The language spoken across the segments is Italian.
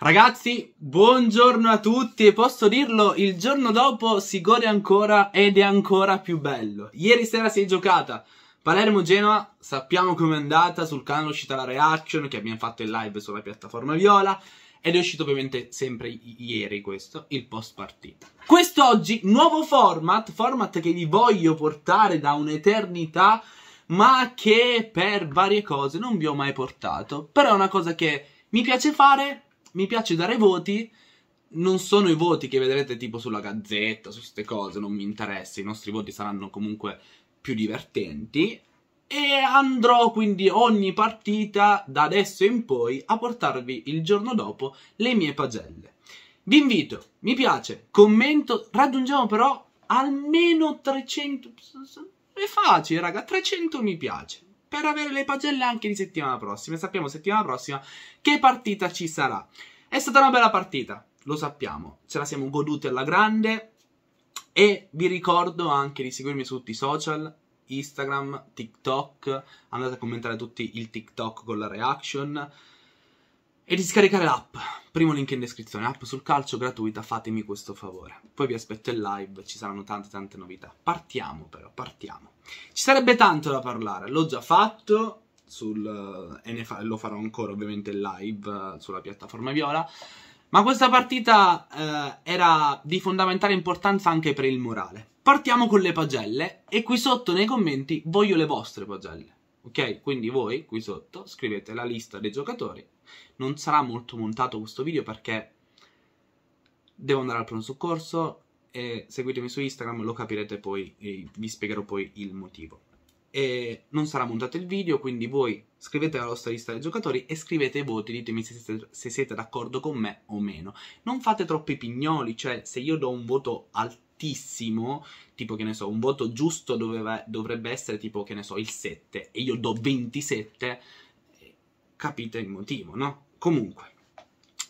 Ragazzi, buongiorno a tutti e posso dirlo, il giorno dopo si gode ancora ed è ancora più bello. Ieri sera si è giocata Palermo-Genoa, sappiamo com'è andata, sul canale è uscita la reaction che abbiamo fatto in live sulla piattaforma Viola ed è uscito ovviamente sempre ieri questo, il post partita. Quest'oggi, nuovo format, format che vi voglio portare da un'eternità ma che per varie cose non vi ho mai portato, però è una cosa che mi piace fare mi piace dare voti. Non sono i voti che vedrete tipo sulla gazzetta, su queste cose, non mi interessa. I nostri voti saranno comunque più divertenti. E andrò quindi ogni partita da adesso in poi a portarvi il giorno dopo le mie pagelle. Vi invito, mi piace, commento, raggiungiamo però almeno 300... È facile raga, 300 mi piace per avere le pagelle anche di settimana prossima. E sappiamo settimana prossima che partita ci sarà. È stata una bella partita, lo sappiamo. Ce la siamo goduti alla grande. E vi ricordo anche di seguirmi su tutti i social, Instagram, TikTok. Andate a commentare tutti il TikTok con la reaction. E di scaricare l'app. Primo link in descrizione. App sul calcio gratuita, fatemi questo favore. Poi vi aspetto in live, ci saranno tante tante novità. Partiamo però, partiamo. Ci sarebbe tanto da parlare, l'ho già fatto sul, e fa, lo farò ancora ovviamente live uh, sulla piattaforma Viola. Ma questa partita uh, era di fondamentale importanza anche per il morale. Partiamo con le pagelle e qui sotto nei commenti voglio le vostre pagelle. Ok? Quindi voi qui sotto scrivete la lista dei giocatori. Non sarà molto montato questo video perché devo andare al pronto soccorso e seguitemi su Instagram, lo capirete poi vi spiegherò poi il motivo. E non sarà montato il video, quindi voi scrivete la vostra lista dei giocatori e scrivete i voti, ditemi se siete, se siete d'accordo con me o meno. Non fate troppi pignoli, cioè se io do un voto altissimo, tipo che ne so, un voto giusto doveva, dovrebbe essere tipo che ne so, il 7 e io do 27, capite il motivo, no? Comunque,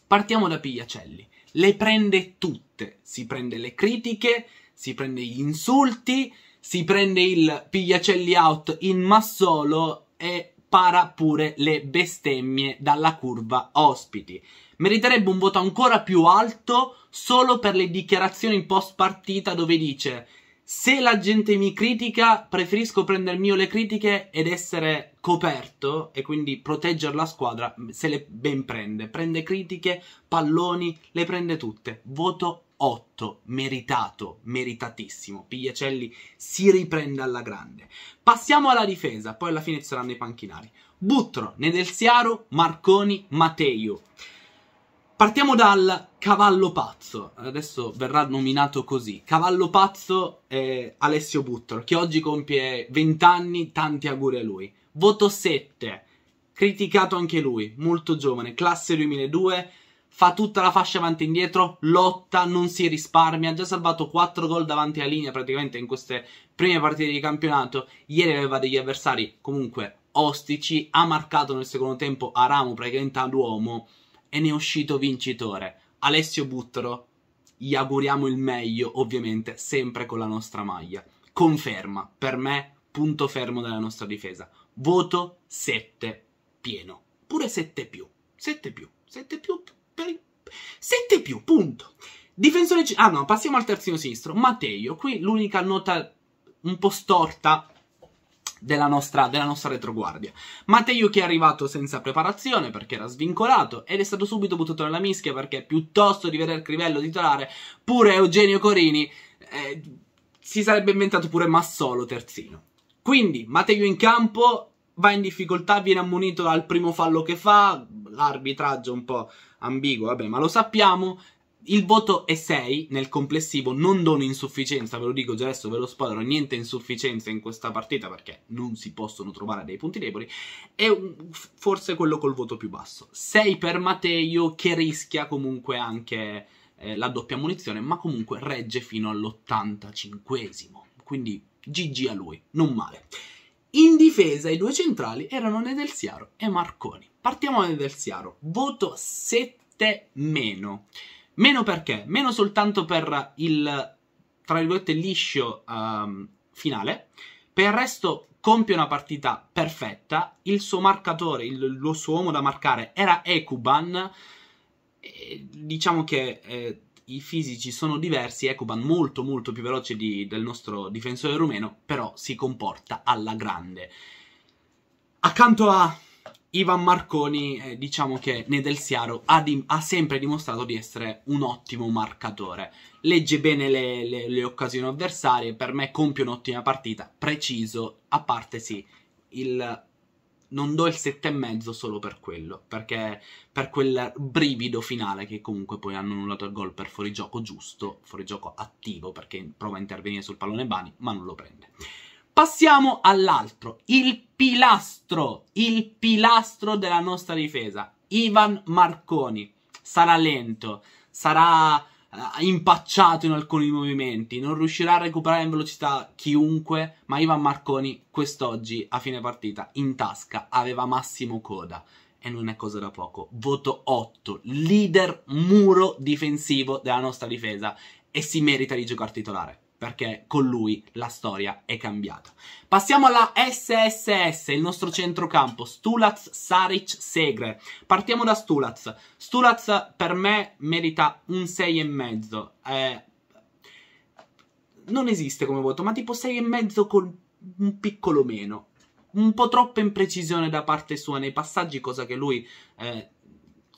partiamo da Pigliacelli. Le prende tutte, si prende le critiche, si prende gli insulti, si prende il Pigliacelli out in massolo e para pure le bestemmie dalla curva ospiti. Meriterebbe un voto ancora più alto solo per le dichiarazioni post partita dove dice se la gente mi critica, preferisco prendermi le critiche ed essere coperto e quindi proteggere la squadra se le ben prende. Prende critiche, palloni, le prende tutte. Voto 8, meritato, meritatissimo. Pigliacelli si riprende alla grande. Passiamo alla difesa, poi alla fine ci saranno i panchinari. Buttro, Nedelsiaro, Marconi, Matteo. Partiamo dal cavallo pazzo, adesso verrà nominato così. Cavallo pazzo è Alessio Buttro, che oggi compie 20 anni, tanti auguri a lui. Voto 7, criticato anche lui, molto giovane, classe 2002, fa tutta la fascia avanti e indietro, lotta, non si risparmia, ha già salvato 4 gol davanti alla linea praticamente in queste prime partite di campionato. Ieri aveva degli avversari comunque ostici, ha marcato nel secondo tempo a Ramo praticamente ad uomo e ne è uscito vincitore. Alessio Buttero, gli auguriamo il meglio, ovviamente, sempre con la nostra maglia. Conferma, per me, punto fermo della nostra difesa. Voto 7 pieno. Pure 7 più. 7 più. 7 più. Per... 7 più, punto. Difensore... Ah no, passiamo al terzino sinistro. Matteo, qui l'unica nota un po' storta della nostra, della nostra retroguardia. Matteo che è arrivato senza preparazione perché era svincolato ed è stato subito buttato nella mischia perché piuttosto di vedere Crivello titolare, pure Eugenio Corini eh, si sarebbe inventato pure Massolo terzino. Quindi Matteo in campo va in difficoltà, viene ammonito dal primo fallo che fa, l'arbitraggio un po' ambiguo, vabbè, ma lo sappiamo. Il voto è 6 nel complessivo, non dono insufficienza, ve lo dico già adesso, ve lo spoilerò, niente insufficienza in questa partita perché non si possono trovare dei punti deboli, è forse quello col voto più basso. 6 per Matteo che rischia comunque anche eh, la doppia munizione, ma comunque regge fino all'85esimo, quindi GG a lui, non male. In difesa i due centrali erano Nedelsiaro e Marconi. Partiamo da Nedelsiaro, voto 7 meno. Meno perché? Meno soltanto per il, tra virgolette, liscio um, finale. Per il resto compie una partita perfetta. Il suo marcatore, il, il suo uomo da marcare era Ekuban. diciamo che eh, i fisici sono diversi, Ekuban molto molto più veloce di, del nostro difensore rumeno, però si comporta alla grande. Accanto a Ivan Marconi, eh, diciamo che Nedelsiaro ha, ha, sempre dimostrato di essere un ottimo marcatore. Legge bene le, le, le occasioni avversarie, per me compie un'ottima partita, preciso, a parte sì, il non do il 7,5 solo per quello, perché per quel brivido finale che comunque poi hanno annullato il gol per fuorigioco giusto, fuorigioco attivo perché prova a intervenire sul pallone Bani, ma non lo prende. Passiamo all'altro, il pilastro, il pilastro della nostra difesa, Ivan Marconi. Sarà lento, sarà uh, impacciato in alcuni movimenti, non riuscirà a recuperare in velocità chiunque, ma Ivan Marconi quest'oggi a fine partita in tasca aveva Massimo Coda e non è cosa da poco. Voto 8, leader muro difensivo della nostra difesa e si merita di giocare titolare perché con lui la storia è cambiata. Passiamo alla SSS, il nostro centrocampo, Stulaz, Saric, Segre. Partiamo da Stulaz. Stulaz per me merita un 6,5. Eh, non esiste come voto, ma tipo 6,5 con un piccolo meno. Un po' troppa imprecisione da parte sua nei passaggi, cosa che lui eh,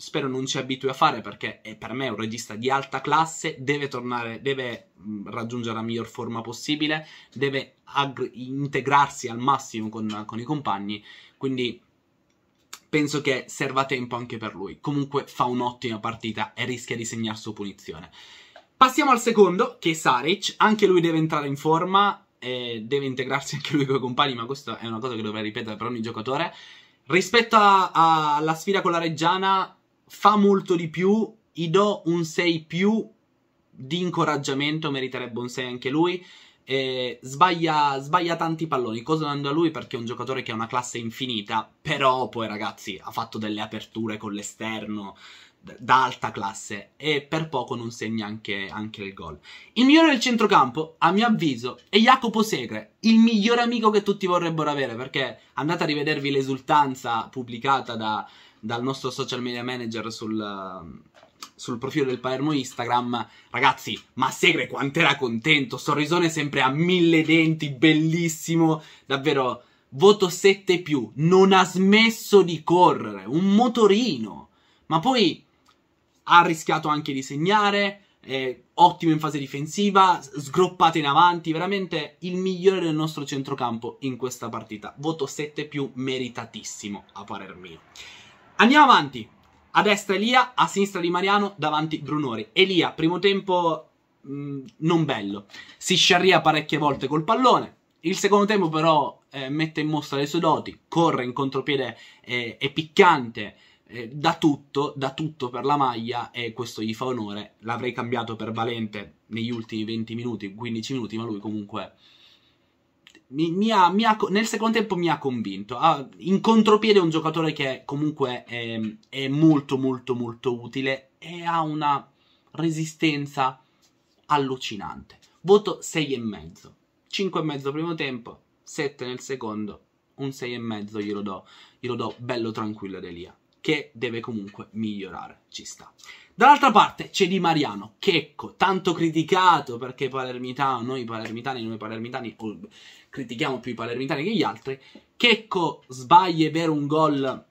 spero non ci abitui a fare perché è per me un regista di alta classe, deve tornare, deve raggiungere la miglior forma possibile, deve ag- integrarsi al massimo con, con i compagni, quindi penso che serva tempo anche per lui. Comunque fa un'ottima partita e rischia di segnar su punizione. Passiamo al secondo, che è Saric, anche lui deve entrare in forma, e deve integrarsi anche lui con i compagni, ma questa è una cosa che dovrei ripetere per ogni giocatore. Rispetto alla sfida con la Reggiana, fa molto di più, gli do un 6 più di incoraggiamento, meriterebbe un 6 anche lui. Eh, sbaglia, sbaglia, tanti palloni, cosa dando a lui perché è un giocatore che ha una classe infinita, però poi ragazzi ha fatto delle aperture con l'esterno da alta classe e per poco non segna anche, anche il gol. Il migliore del centrocampo, a mio avviso, è Jacopo Segre, il migliore amico che tutti vorrebbero avere perché andate a rivedervi l'esultanza pubblicata da, dal nostro social media manager sul, sul profilo del Palermo Instagram. Ragazzi, ma Segre quant'era contento, sorrisone sempre a mille denti, bellissimo, davvero. Voto 7 più, non ha smesso di correre, un motorino. Ma poi ha rischiato anche di segnare, eh, ottimo in fase difensiva, sgroppate in avanti, veramente il migliore del nostro centrocampo in questa partita. Voto 7 più, meritatissimo a parer mio. Andiamo avanti. A destra Elia, a sinistra Di Mariano, davanti Brunori. Elia, primo tempo mh, mm, non bello. Si sciarria parecchie volte col pallone. Il secondo tempo però eh, mette in mostra le sue doti, corre in contropiede, eh, è piccante, eh, da tutto, da tutto per la maglia e questo gli fa onore. L'avrei cambiato per Valente negli ultimi 20 minuti, 15 minuti, ma lui comunque mi, mi ha, mi ha, nel secondo tempo mi ha convinto. Ah, in contropiede è un giocatore che comunque è, è, molto molto molto utile e ha una resistenza allucinante. Voto 6,5. 5,5 primo tempo, 7 nel secondo, un 6,5 glielo do. Glielo do bello tranquillo ad Elia, che deve comunque migliorare, ci sta. Dall'altra parte c'è Di Mariano, Checco, tanto criticato perché palermitano, noi palermitani, noi palermitani, oh, critichiamo più i palermitani che gli altri. Checco sbaglia, è vero, un gol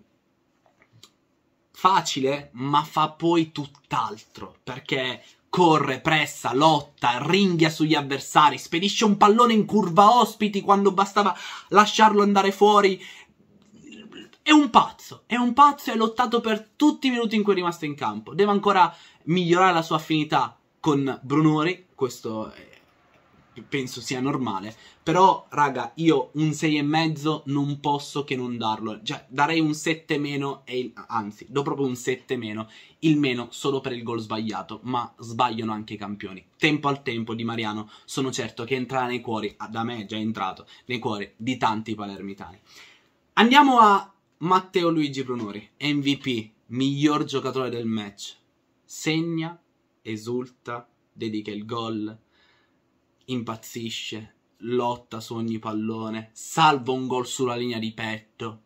facile, ma fa poi tutt'altro, perché corre, pressa, lotta, ringhia sugli avversari, spedisce un pallone in curva ospiti quando bastava lasciarlo andare fuori è un pazzo, è un pazzo e ha lottato per tutti i minuti in cui è rimasto in campo. Deve ancora migliorare la sua affinità con Brunori, questo penso sia normale. Però, raga, io un 6,5 non posso che non darlo. Cioè, darei un 7 meno, il, anzi, do proprio un 7 meno. Il meno solo per il gol sbagliato, ma sbagliano anche i campioni. Tempo al tempo di Mariano, sono certo che entrerà nei cuori, da me è già entrato, nei cuori di tanti palermitani. Andiamo a Matteo Luigi Brunori, MVP, miglior giocatore del match. Segna, esulta, dedica il gol, impazzisce, lotta su ogni pallone, salva un gol sulla linea di petto.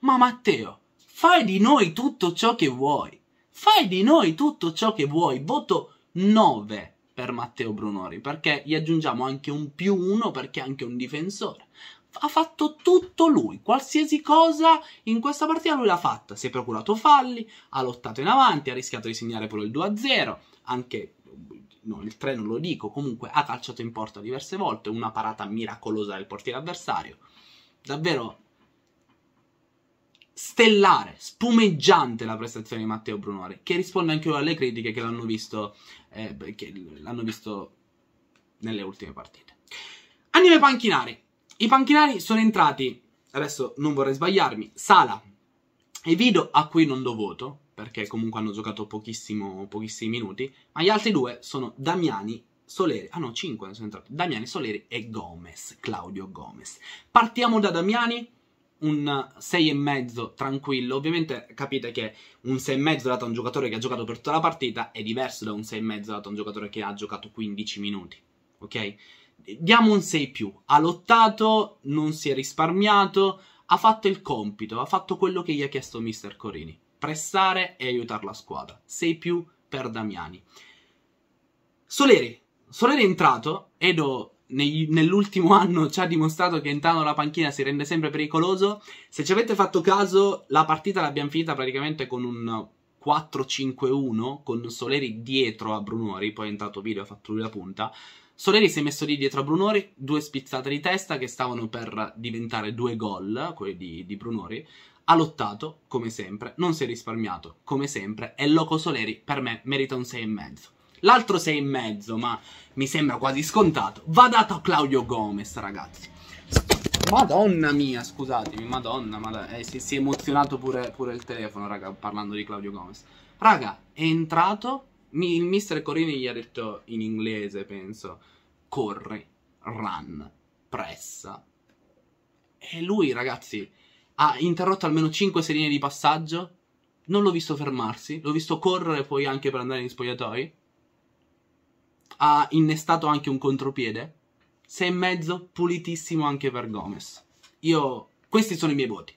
Ma Matteo, fai di noi tutto ciò che vuoi. Fai di noi tutto ciò che vuoi. Voto 9 per Matteo Brunori, perché gli aggiungiamo anche un più uno perché è anche un difensore. Ha fatto tutto lui, qualsiasi cosa in questa partita lui l'ha fatta. Si è procurato falli, ha lottato in avanti, ha rischiato di segnare pure il 2-0, anche no, il 3 non lo dico, comunque ha calciato in porta diverse volte, una parata miracolosa del portiere avversario. Davvero stellare, spumeggiante la prestazione di Matteo Brunori, che risponde anche alle critiche che l'hanno visto, eh, che l'hanno visto nelle ultime partite. Andiamo ai panchinari. I panchinari sono entrati, adesso non vorrei sbagliarmi, Sala e Vido a cui non do voto, perché comunque hanno giocato pochissimi minuti, ma gli altri due sono Damiani Soleri, ah no, 5 sono entrati, Damiani, Soleri e Gomez, Claudio Gomez. Partiamo da Damiani, un 6,5 tranquillo. Ovviamente capite che un 6,5 dato a un giocatore che ha giocato per tutta la partita è diverso da un 6,5 dato a un giocatore che ha giocato 15 minuti. Ok? Diamo un 6 più. Ha lottato, non si è risparmiato, ha fatto il compito, ha fatto quello che gli ha chiesto Mister Corini. Pressare e aiutare la squadra. 6 più per Damiani. Soleri. Soleri è entrato, Edo nell'ultimo anno ci ha dimostrato che entrando la panchina si rende sempre pericoloso. Se ci avete fatto caso, la partita l'abbiamo finita praticamente con un 4-5-1, con Soleri dietro a Brunori, poi è entrato video, ha fatto lui la punta. Soleri si è messo lì dietro a Brunori, due spizzate di testa che stavano per diventare due gol, quelli di, di Brunori. Ha lottato, come sempre, non si è risparmiato, come sempre, e Loco Soleri per me merita un 6,5. L'altro 6,5, ma mi sembra quasi scontato, va dato a Claudio Gomez, ragazzi. Madonna mia, scusatemi, madonna, madonna eh, si, si, è emozionato pure, pure, il telefono, raga, parlando di Claudio Gomez. Raga, è entrato, mi, il mister Corini gli ha detto in inglese, penso, corri, run, pressa. E lui, ragazzi, ha interrotto almeno 6 linee di passaggio, non l'ho visto fermarsi, l'ho visto correre poi anche per andare in spogliatoi ha innestato anche un contropiede. 6,5 pulitissimo anche per Gomez. Io, questi sono i miei voti.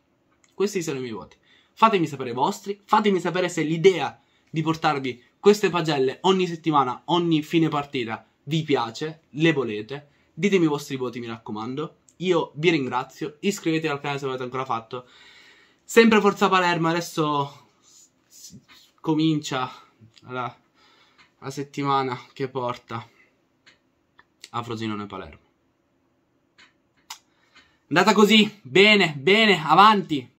Questi sono i miei voti. Fatemi sapere i vostri. Fatemi sapere se l'idea di portarvi queste pagelle ogni settimana, ogni fine partita, vi piace, le volete. Ditemi i vostri voti, mi raccomando. Io vi ringrazio. Iscrivetevi al canale se l'avete ancora fatto. Sempre Forza Palermo, adesso comincia la la settimana che porta a Frosinone Palermo. Andata così, bene, bene, avanti.